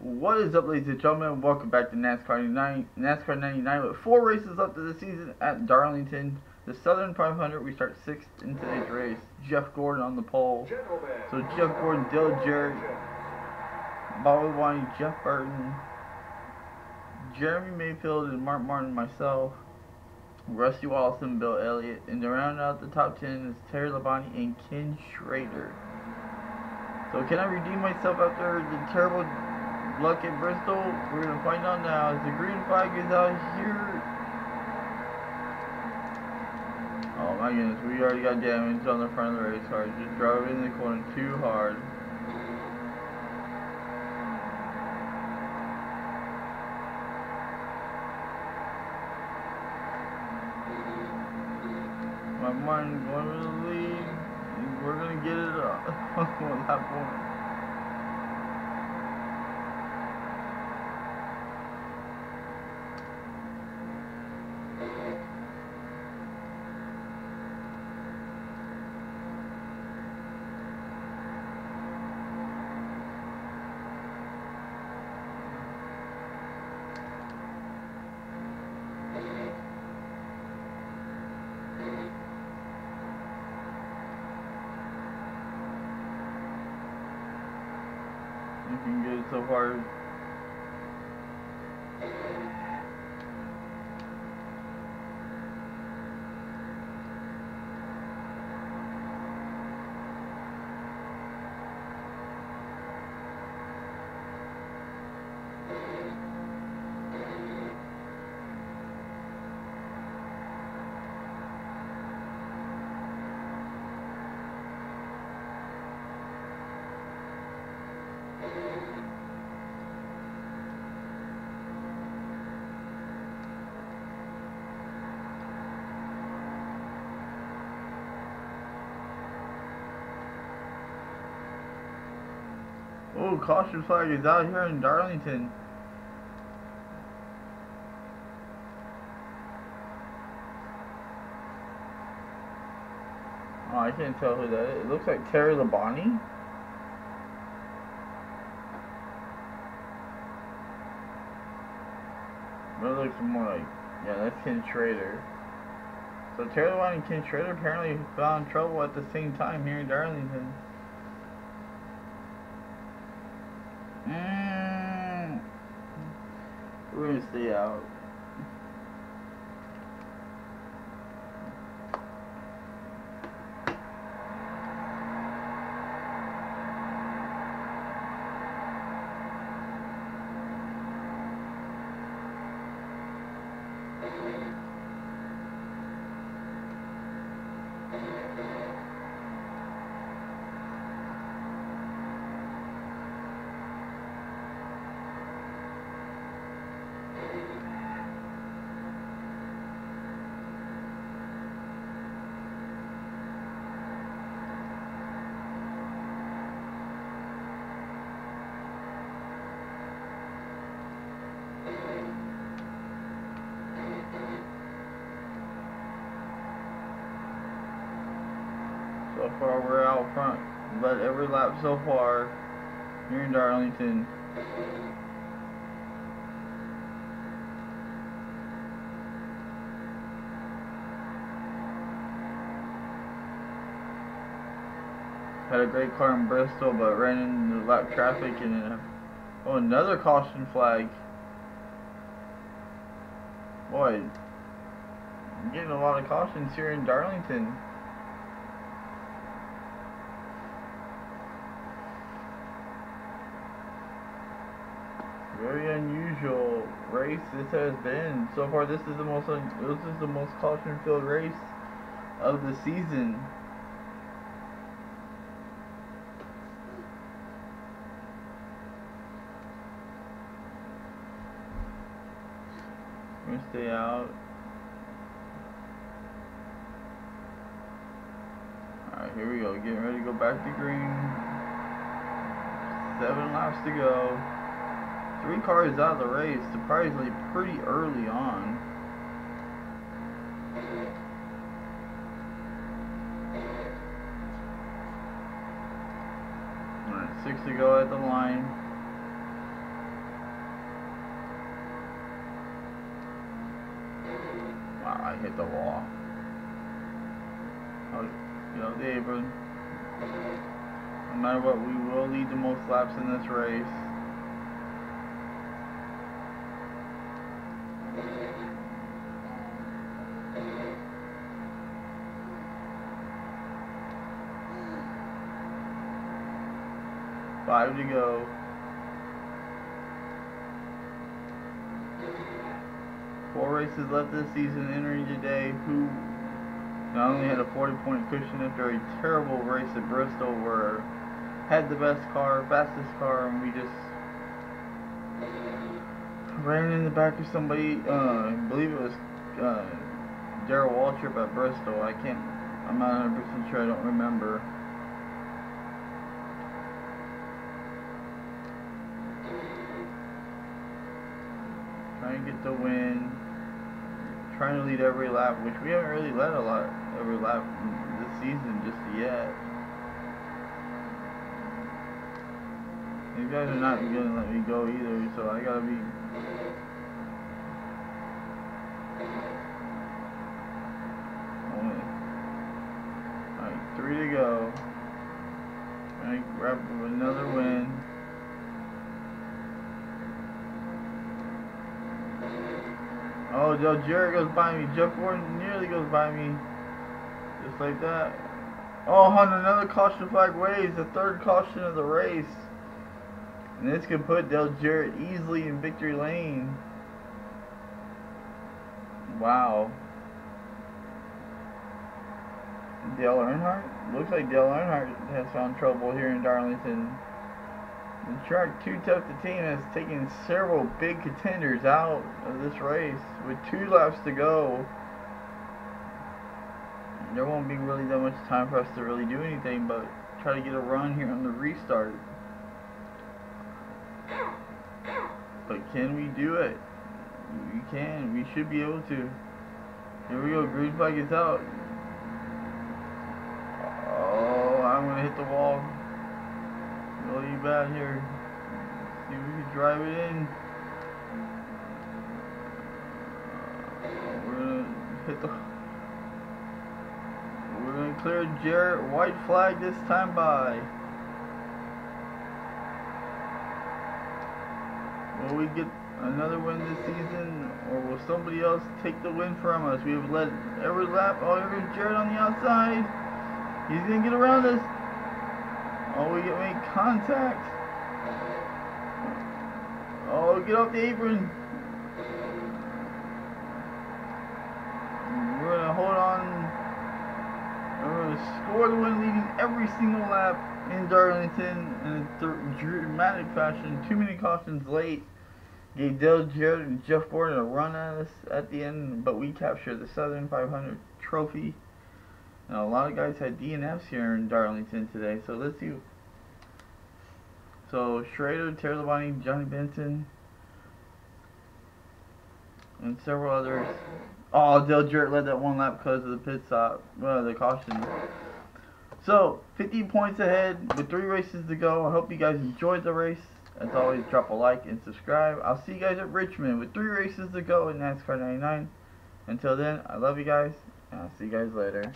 What is up, ladies and gentlemen? Welcome back to NASCAR 99, NASCAR 99 with four races left of the season at Darlington. The Southern 500, we start sixth in today's race. Jeff Gordon on the pole. So Jeff Gordon, Dale Jarrett, Bobby Wine, Jeff Burton, Jeremy Mayfield, and Mark Martin, myself, Rusty Wallace, and Bill Elliott. And to round out the top 10 is Terry Labonte and Ken Schrader. So can I redeem myself after the terrible luck at Bristol? We're going to find out now as the green flag is out here. Oh my goodness, we already got damage on the front of the race car. Just drove in the corner too hard. My mind going to lead. We're going to get it up on that point. Can get it so far. Oh, caution flag is out here in Darlington. Oh, I can't tell who that is. It looks like Terry Labonte. But it looks more like, yeah, that's Ken Schrader. So Terry Labonte and Ken Schrader apparently found trouble at the same time here in Darlington. We're gonna stay out. So far, we're out front. but every lap so far here in Darlington. Had a great car in Bristol, but ran into lap traffic and uh, oh, another caution flag. Boy, I'm getting a lot of cautions here in Darlington. Very unusual race this has been. So far, this is the most this is the most caution-filled race of the season. We're gonna stay out. Alright, here we go. Getting ready to go back to green. Seven laps to go. Three cars out of the race, surprisingly pretty early on. Alright, six to go at the line. Wow, I hit the wall. Oh, you know, David. No matter what, we will lead the most laps in this race. Five to go. Four races left this season entering today. Who not only had a 40 point cushion after a terrible race at Bristol where had the best car, fastest car, and we just ran in the back of somebody, uh, I believe it was uh, Darrell Waltrip at Bristol. I can't, I'm not 100% sure, I don't remember. Get the win. Trying to lead every lap, which we haven't really led a lot every lap this season just yet. These guys are not gonna let me go either, so I gotta be Alright, three to go. To grab another win. Oh, Joe Jarrett goes by me. Jeff Gordon nearly goes by me. Just like that. Oh, another caution flag waves. The third caution of the race. And this could put Dale Jarrett easily in victory lane. Wow. Dale Earnhardt? Looks like Dale Earnhardt has found trouble here in Darlington. Track Too Tough to Tame has taken several big contenders out of this race with two laps to go. There won't be really that much time for us to really do anything but try to get a run here on the restart. But can we do it? We can. We should be able to. Here we go. Green flag is out. Oh, I'm going to hit the wall here. See if we can drive it in. Uh, we're gonna hit the. We're gonna clear Jarrett white flag this time by. Will we get another win this season, or will somebody else take the win from us? We have led every lap. Oh, goes Jarrett on the outside. He's gonna get around us. Oh, we get make contact. Oh, get off the apron. We're gonna hold on. We're gonna score the win, leading every single lap in Darlington in a dramatic fashion. Too many cautions late. Gave Dale Jarrett and Jeff Gordon a run at us at the end, but we captured the Southern 500 trophy. And a lot of guys had DNFs here in Darlington today, so let's see. So Schrader, Terry Labonte, Johnny Benson, and several others. Oh, Dale Jarrett led that one lap because of the pit stop, well, the caution. So, 15 points ahead with three races to go. I hope you guys enjoyed the race. As always, drop a like and subscribe. I'll see you guys at Richmond with three races to go in NASCAR 99. Until then, I love you guys, and I'll see you guys later.